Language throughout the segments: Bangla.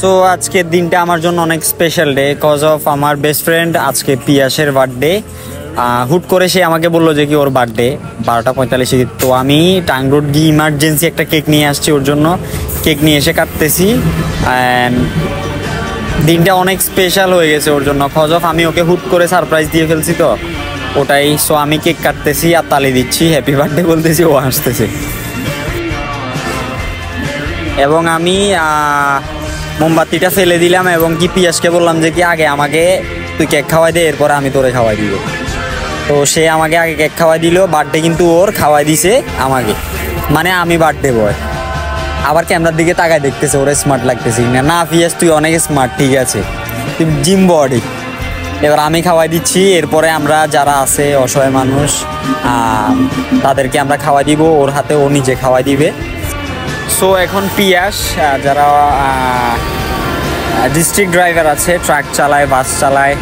সো আজকের দিনটা আমার জন্য অনেক স্পেশাল ডে কজ অফ আমার বেস্ট ফ্রেন্ড আজকে পিয়াসের বার্থডে হুট করে সে আমাকে বলল যে কি ওর বার্থডে বারোটা পঁয়তাল্লিশে। তো আমি টাং রোড গিয়ে ইমার্জেন্সি একটা কেক নিয়ে আসছি ওর জন্য। কেক নিয়ে এসে কাটতেছি। দিনটা অনেক স্পেশাল হয়ে গেছে ওর জন্য। কজ অফ আমি ওকে হুট করে সারপ্রাইজ দিয়ে ফেলছি তো। ওটাই। সো আমি কেক কাটতেছি আর তালি দিচ্ছি। হ্যাপি বার্থডে বলতেছি, ও হাসতেছে এবং আমি মোমবাতিটা ফেলে দিলাম এবং কি পিয়াসকে বললাম যে কি, আগে আমাকে তুই কেক খাওয়াই দে, এরপরে আমি তোরে খাওয়াই দিব। তো সে আমাকে আগে কেক খাওয়াই দিল, বার্থডে কিন্তু ওর খাওয়াই দিছে আমাকে। মানে আমি বার্থডে বয়। আবার ক্যামেরার দিকে তাকায় দেখতেছে, ওরা স্মার্ট লাগতেছে। না না পিয়াস, তুই অনেক স্মার্ট ঠিক আছে। তুই জিম বডি এবার আমি খাওয়াই দিচ্ছি, এরপরে আমরা যারা আছে অসহায় মানুষ তাদেরকে আমরা খাওয়াই দিব, ওর হাতে ও নিজে খাওয়াই দিবে। সো এখন পিয়াস যারা ডিস্ট্রিক্ট ড্রাইভার আছে ট্রাক চালায় বাস চালায়,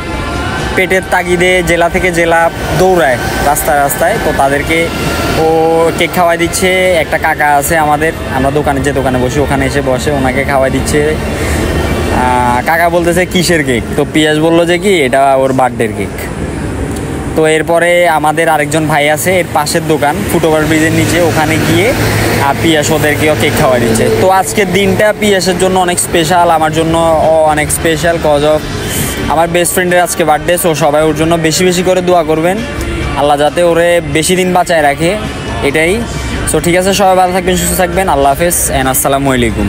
পেটের তাগিদে জেলা থেকে জেলা দৌড়ায় রাস্তায় রাস্তায়, তো তাদেরকে ও কেক খাওয়াই দিচ্ছে। একটা কাকা আছে আমাদের, আমরা দোকানে, যে দোকানে বসি, ওখানে এসে বসে, ওনাকে খাওয়াই দিচ্ছে। কাকা বলতেছে, কিসের কেক? তো পিয়াস বলল যে কি, এটা ওর বার্থডের কেক। তো এরপরে আমাদের আরেকজন ভাই আছে, এর পাশের দোকান, ফুটওভার ব্রিজের নিচে, ওখানে গিয়ে আর পিয়াস ওদেরকেও কেক খাওয়া দিচ্ছে। তো আজকের দিনটা পিয়াসের জন্য অনেক স্পেশাল আমার জন্য অনেক স্পেশাল কজ অফ আমার বেস্ট ফ্রেন্ডের আজকে বার্থডে সো সবাই ওর জন্য বেশি বেশি করে দোয়া করবেন। আল্লাহ যাতে ওরে বেশি দিন বাঁচায় রাখে, এটাই। সো ঠিক আছে, সবাই ভালো থাকবেন, সুস্থ থাকবেন, আল্লাহ হাফেজ অ্যান্ড আসসালামু আলাইকুম।